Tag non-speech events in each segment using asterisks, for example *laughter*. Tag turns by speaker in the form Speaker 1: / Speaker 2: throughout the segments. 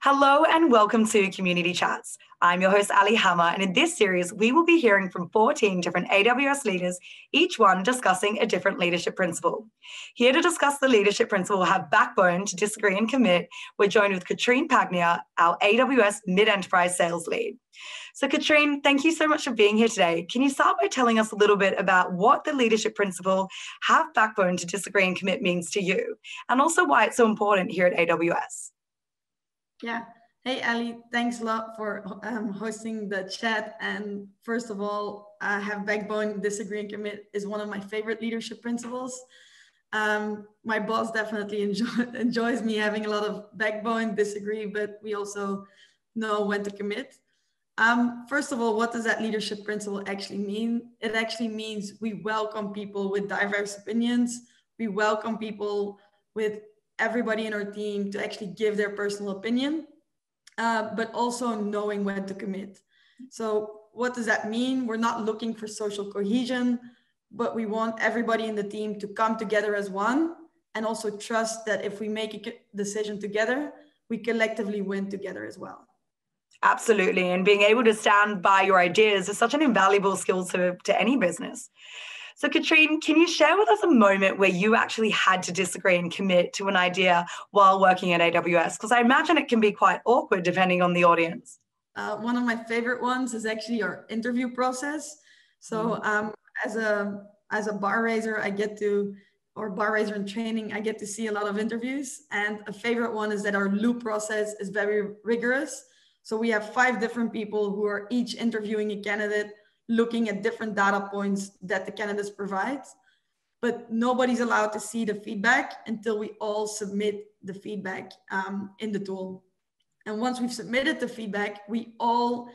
Speaker 1: Hello and welcome to Community Chats. I'm your host, Aley Hammer, and in this series, we will be hearing from 14 different AWS leaders, each one discussing a different leadership principle. Here to discuss the leadership principle, have backbone to disagree and commit. We're joined with Katrien Pagnaer, our AWS mid enterprise sales lead. So, Katrien, thank you so much for being here today. Can you start by telling us a little bit about what the leadership principle, have backbone to disagree and commit means to you, and also why it's so important here at AWS?
Speaker 2: Yeah. Hey, Aley, thanks a lot for um, hosting the chat. And first of all, uh, have backbone, disagree, and commit is one of my favorite leadership principles. Um, my boss definitely enjoy, *laughs* enjoys me having a lot of backbone, disagree, but we also know when to commit. Um, first of all, what does that leadership principle actually mean? It actually means we welcome people with diverse opinions. We welcome people with everybody in our team to actually give their personal opinion, uh, but also knowing when to commit. So, what does that mean? We're not looking for social cohesion, but we want everybody in the team to come together as one and also trust that if we make a decision together, we collectively win together as well.
Speaker 1: Absolutely. And being able to stand by your ideas is such an invaluable skill to, to any business. So, Katrien, can you share with us a moment where you actually had to disagree and commit to an idea while working at AWS? Because I imagine it can be quite awkward depending on the audience.
Speaker 2: Uh, one of my favorite ones is actually our interview process. So, mm-hmm. um, as a as a bar raiser, I get to or bar raiser in training, I get to see a lot of interviews. And a favorite one is that our loop process is very rigorous. So we have five different people who are each interviewing a candidate looking at different data points that the candidates provide. But nobody's allowed to see the feedback until we all submit the feedback um, in the tool. And once we've submitted the feedback, we all,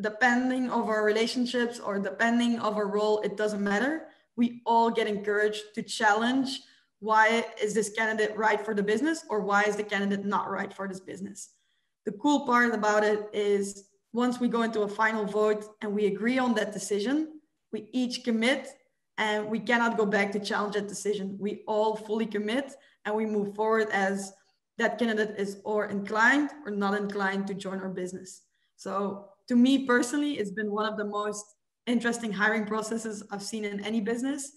Speaker 2: depending of our relationships or depending of our role, it doesn't matter. We all get encouraged to challenge why is this candidate right for the business or why is the candidate not right for this business. The cool part about it is once we go into a final vote and we agree on that decision, we each commit and we cannot go back to challenge that decision. We all fully commit and we move forward as that candidate is or inclined or not inclined to join our business. So to me personally, it's been one of the most interesting hiring processes I've seen in any business.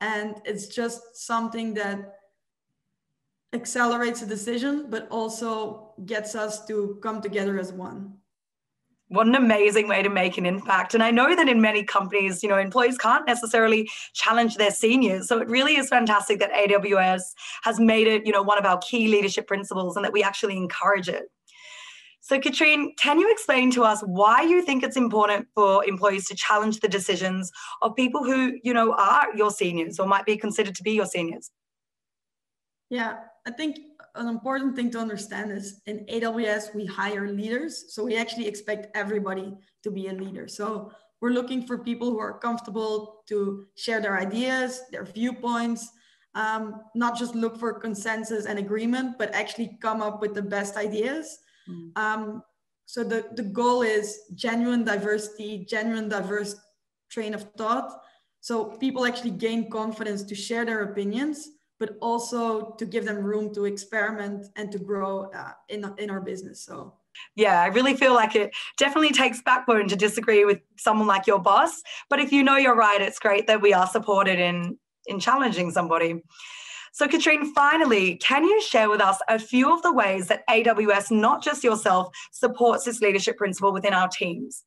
Speaker 2: And it's just something that accelerates a decision, but also gets us to come together as one.
Speaker 1: What an amazing way to make an impact. And I know that in many companies, you know, employees can't necessarily challenge their seniors. So it really is fantastic that AWS has made it, you know, one of our key leadership principles and that we actually encourage it. So, Katrien, can you explain to us why you think it's important for employees to challenge the decisions of people who, you know, are your seniors or might be considered to be your seniors?
Speaker 2: Yeah, I think an important thing to understand is in AWS, we hire leaders. So we actually expect everybody to be a leader. So we're looking for people who are comfortable to share their ideas, their viewpoints, um, not just look for consensus and agreement, but actually come up with the best ideas. Mm. Um, so the, the goal is genuine diversity, genuine diverse train of thought. So people actually gain confidence to share their opinions but also to give them room to experiment and to grow uh, in, in our business. So
Speaker 1: yeah, I really feel like it definitely takes backbone to disagree with someone like your boss. But if you know you're right, it's great that we are supported in in challenging somebody. So, Katrien, finally, can you share with us a few of the ways that AWS, not just yourself, supports this leadership principle within our teams?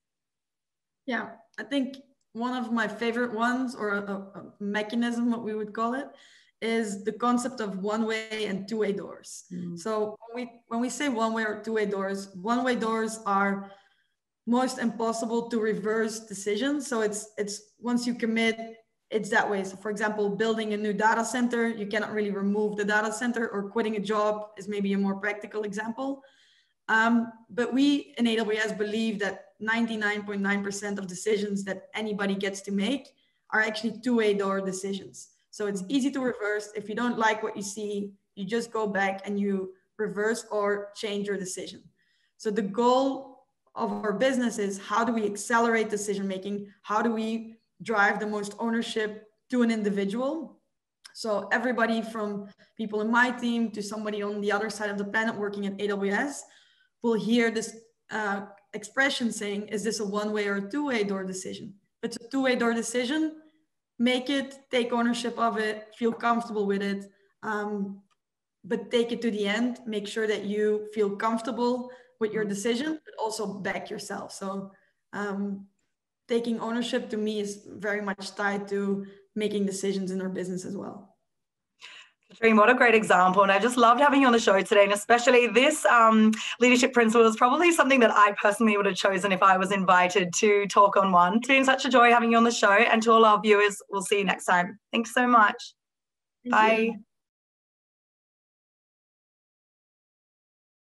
Speaker 2: Yeah, I think one of my favorite ones, or a, a mechanism, what we would call it, is the concept of one way and two way doors. Mm. So when we when we say one way or two way doors, one way doors are most impossible to reverse decisions. So it's it's once you commit, it's that way. So for example, building a new data center, you cannot really remove the data center, or quitting a job is maybe a more practical example. Um, but we in AWS believe that 99.9% of decisions that anybody gets to make are actually two-way door decisions. So it's easy to reverse. If you don't like what you see, you just go back and you reverse or change your decision. So the goal of our business is how do we accelerate decision making? How do we drive the most ownership to an individual? So everybody from people in my team to somebody on the other side of the planet working at AWS, will hear this uh, expression saying, is this a one way or a two way door decision? It's a two way door decision, make it, take ownership of it, feel comfortable with it, um, but take it to the end. Make sure that you feel comfortable with your decision, but also back yourself. So, um, taking ownership to me is very much tied to making decisions in our business as well.
Speaker 1: Katrien, what a great example. And I just loved having you on the show today. And especially this um, leadership principle is probably something that I personally would have chosen if I was invited to talk on one. It's been such a joy having you on the show. And to all our viewers, we'll see you next time. Thanks so much. Thank Bye. You.